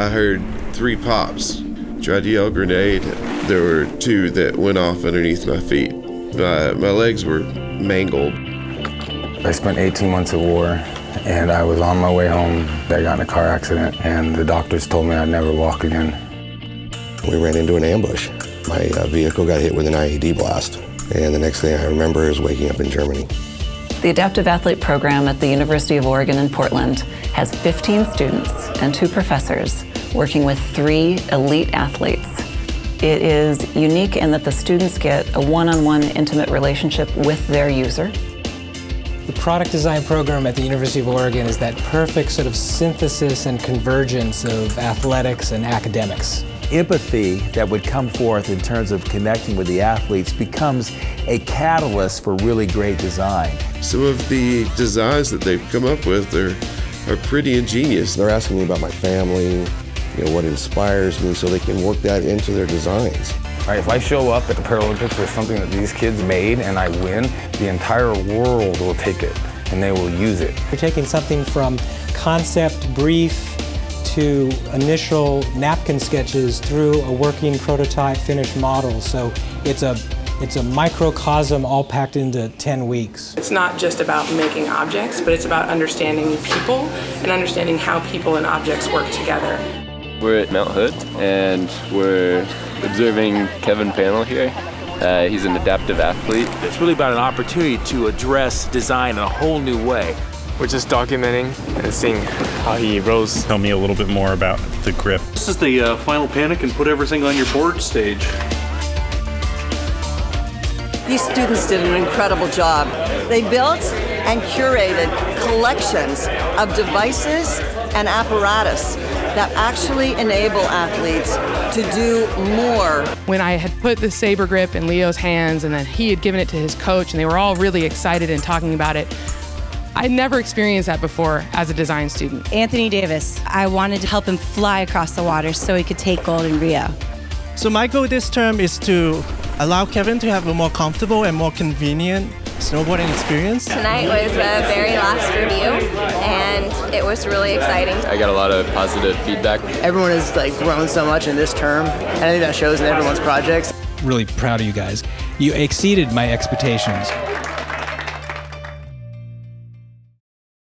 I heard three pops. Tried to yell grenade. There were two that went off underneath my feet. My, my legs were mangled. I spent 18 months at war, and I was on my way home. I got in a car accident, and the doctors told me I'd never walk again. We ran into an ambush. My uh, vehicle got hit with an IED blast, and the next thing I remember is waking up in Germany. The Adaptive Athlete Program at the University of Oregon in Portland has 15 students and two professors working with three elite athletes. It is unique in that the students get a one-on-one intimate relationship with their user. The product design program at the University of Oregon is that perfect sort of synthesis and convergence of athletics and academics. Empathy that would come forth in terms of connecting with the athletes becomes a catalyst for really great design. Some of the designs that they've come up with are, are pretty ingenious. They're asking me about my family, you know, what inspires me so they can work that into their designs. All right, if I show up at the Paralympics with something that these kids made and I win, the entire world will take it and they will use it. We're taking something from concept brief to initial napkin sketches through a working prototype finished model. So it's a it's a microcosm all packed into 10 weeks. It's not just about making objects, but it's about understanding people and understanding how people and objects work together. We're at Mount Hood and we're observing Kevin Panel here. Uh, he's an adaptive athlete. It's really about an opportunity to address design in a whole new way. We're just documenting and seeing how he rose. Tell me a little bit more about the grip. This is the uh, final panic and put everything on your board stage. These students did an incredible job. They built and curated collections of devices and apparatus that actually enable athletes to do more. When I had put the saber grip in Leo's hands and then he had given it to his coach and they were all really excited and talking about it, I'd never experienced that before as a design student. Anthony Davis, I wanted to help him fly across the water so he could take gold in Rio. So my goal this term is to allow Kevin to have a more comfortable and more convenient snowboarding experience. Tonight was the very last review and it was really exciting. I got a lot of positive feedback. Everyone has like grown so much in this term and I think that shows in everyone's projects. Really proud of you guys. You exceeded my expectations.